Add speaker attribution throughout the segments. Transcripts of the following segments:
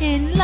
Speaker 1: in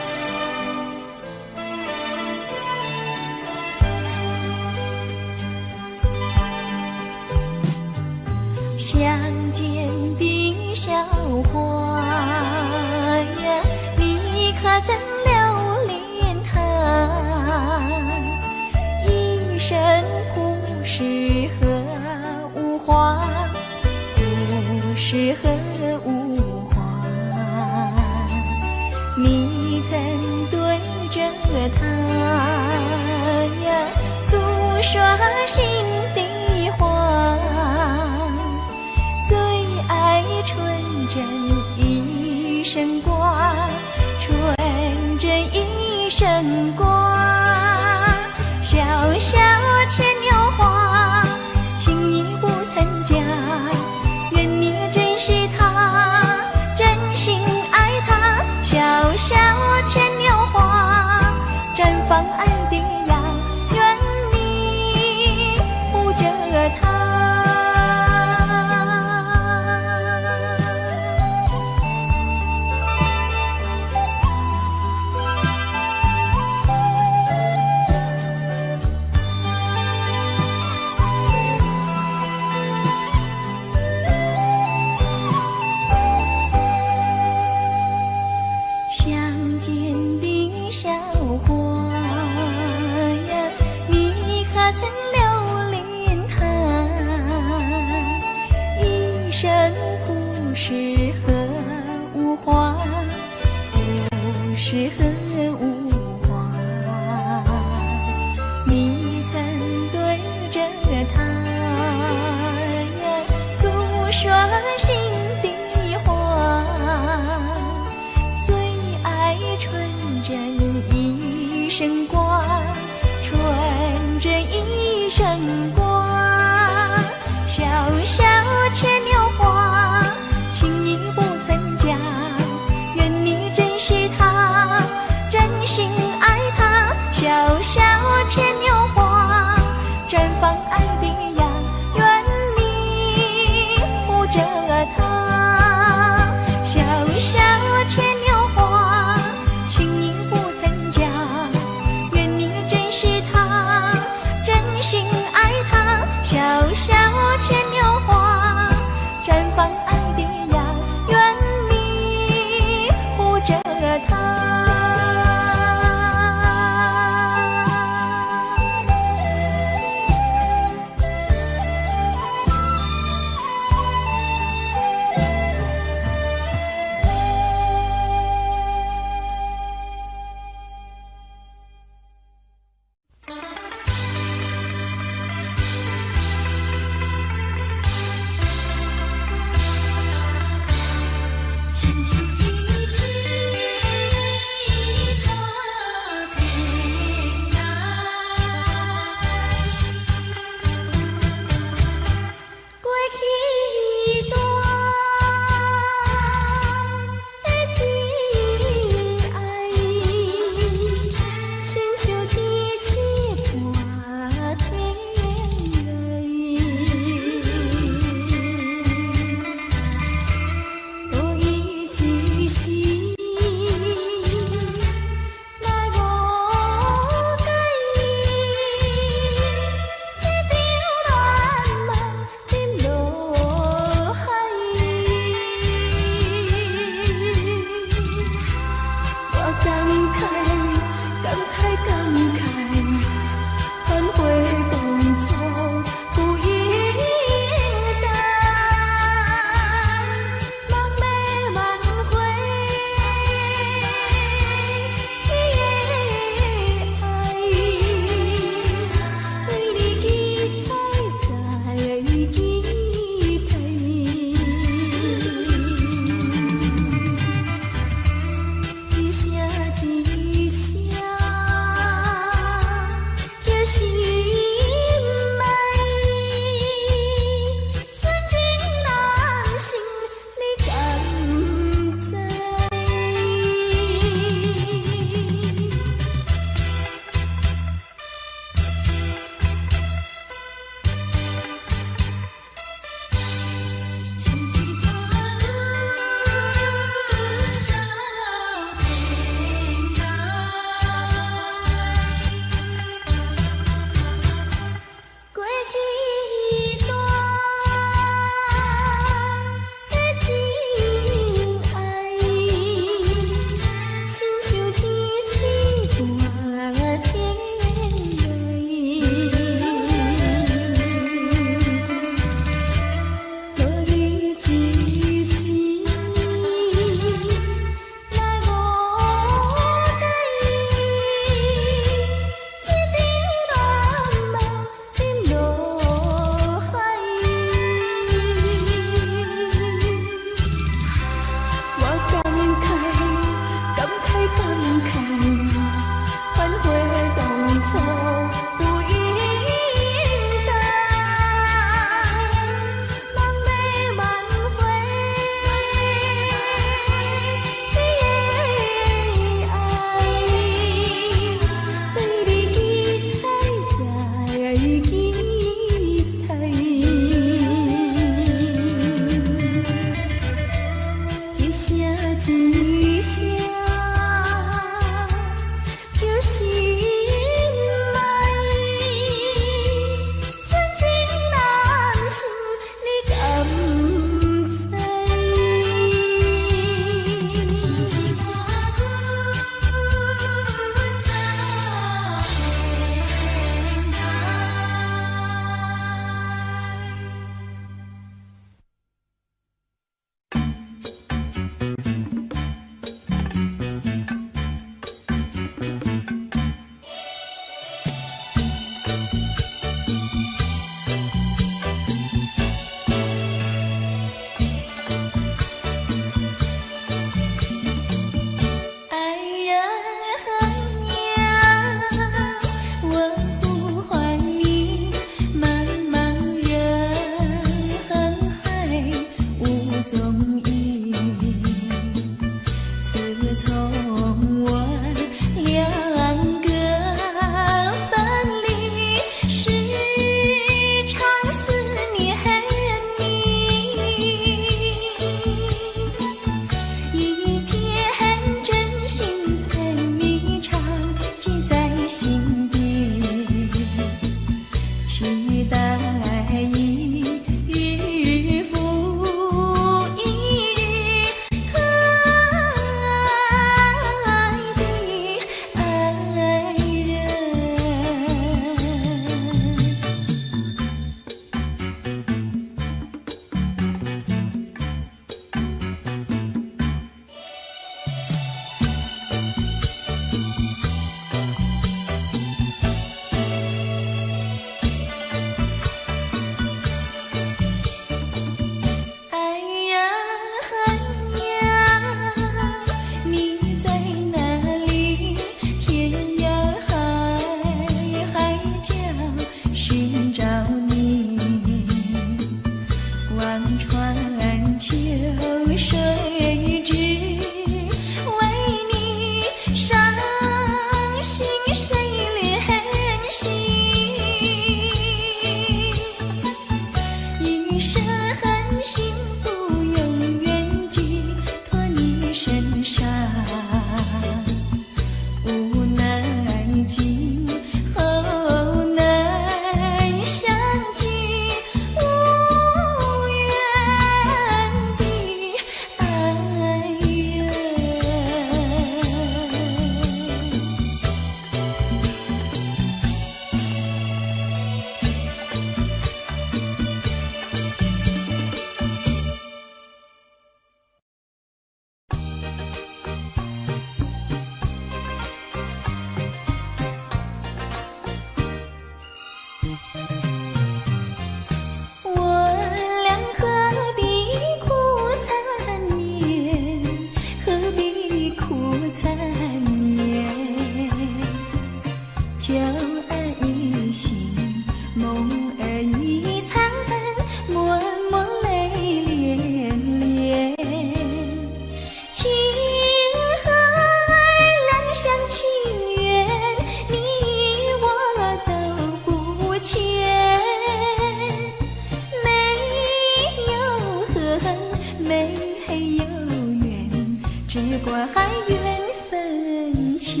Speaker 1: 前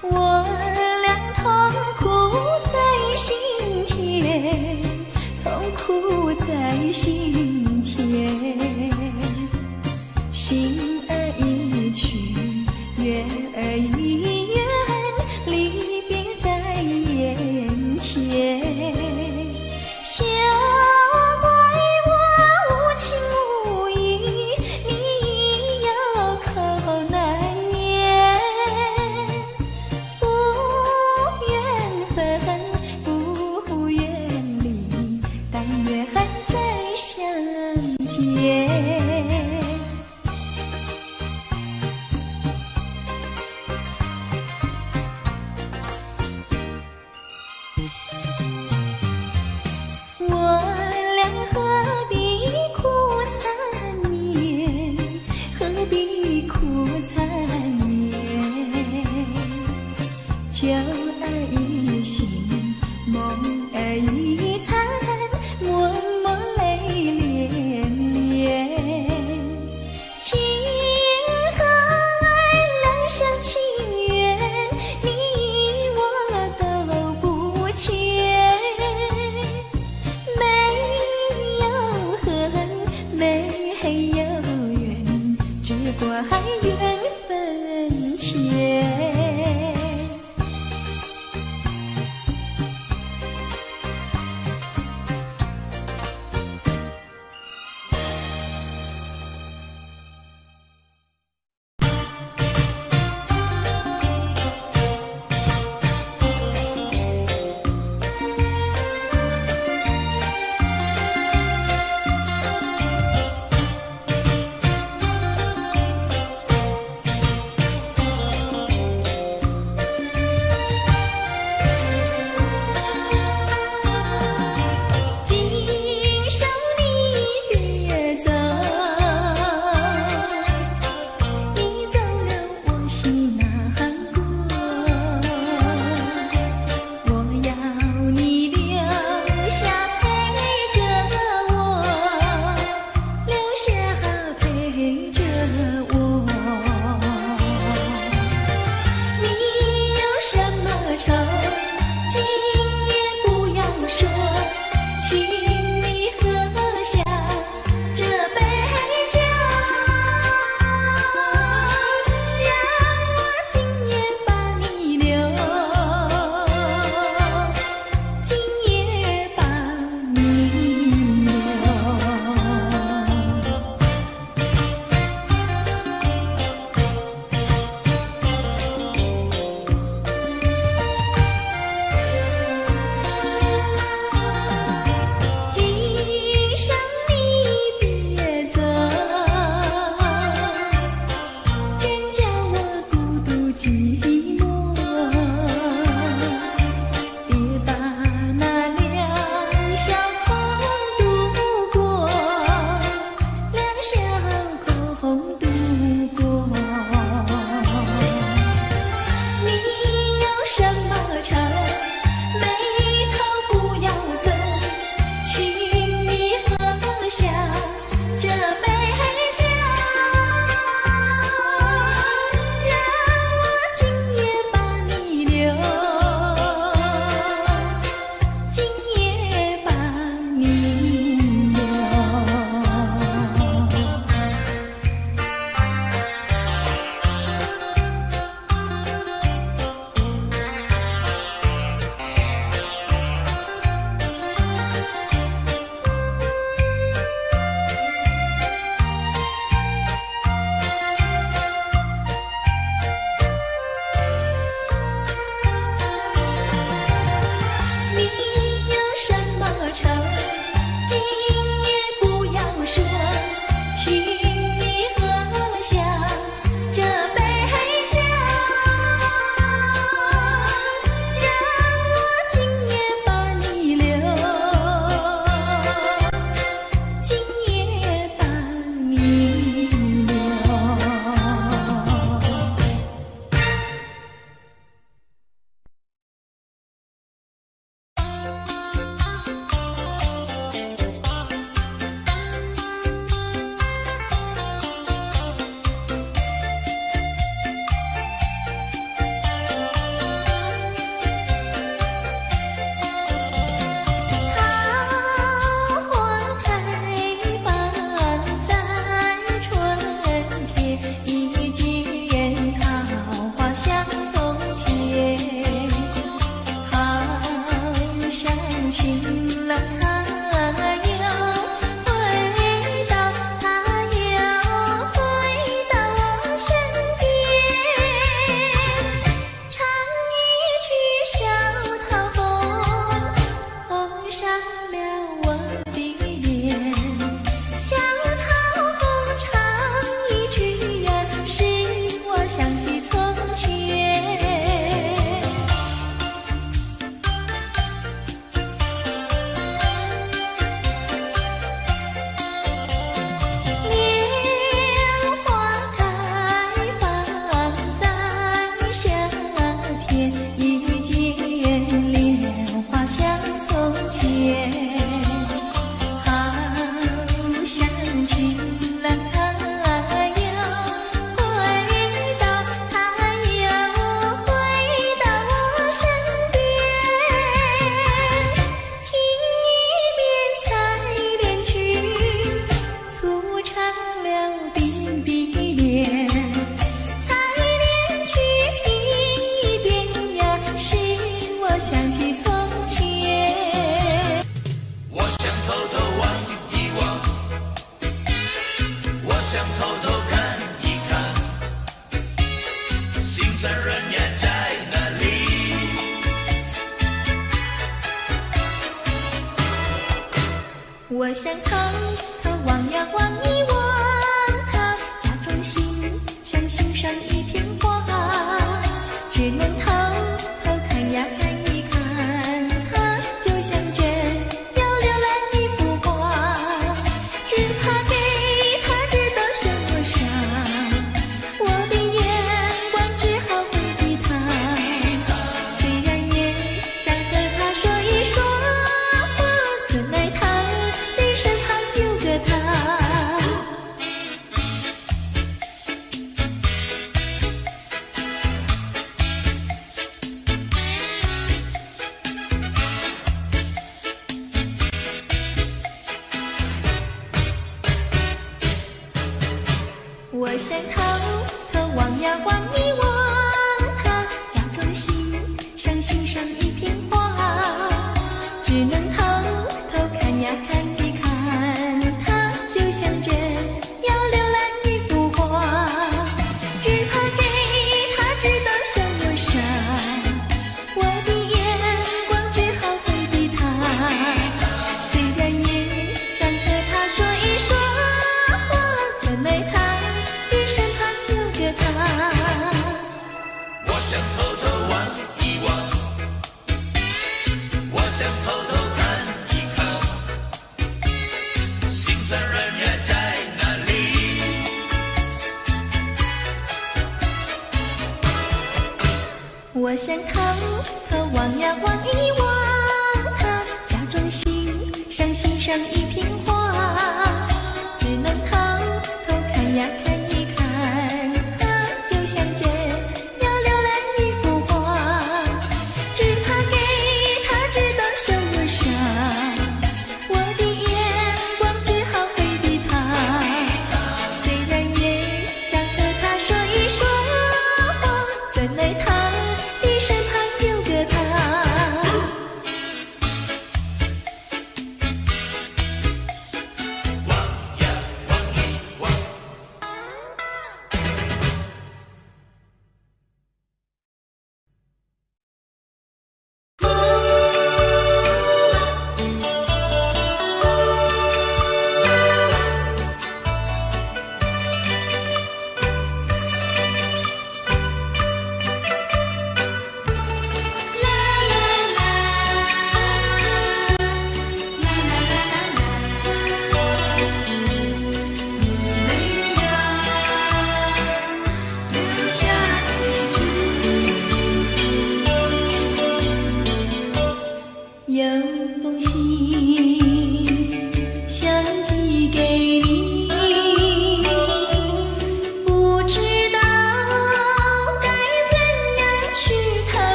Speaker 1: 我俩痛苦在心田痛苦在心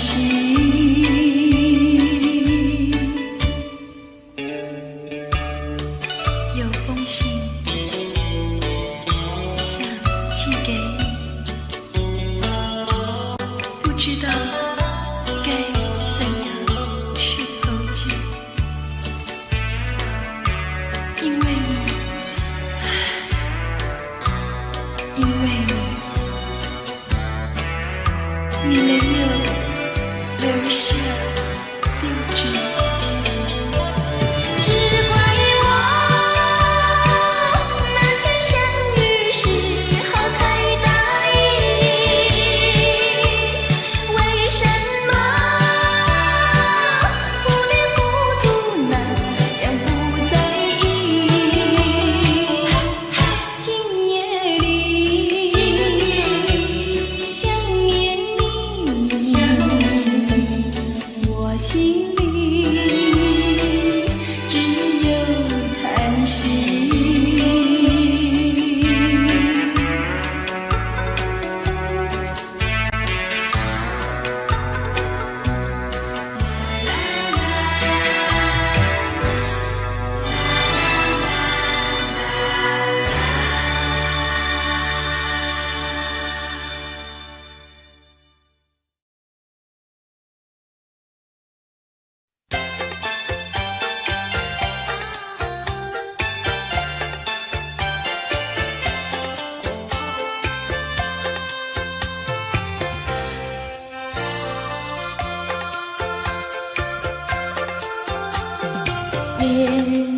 Speaker 1: 心。quên